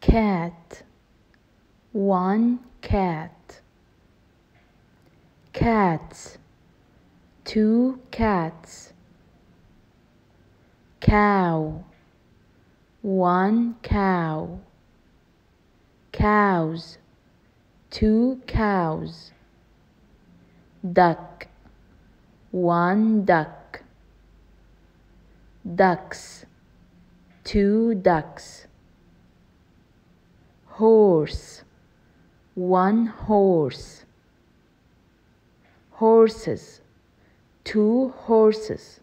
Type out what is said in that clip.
cat. One cat. Cats. Two cats. Cow. One cow. Cows. Two cows. Duck. One duck. Ducks. Two ducks horse. One horse. Horses. Two horses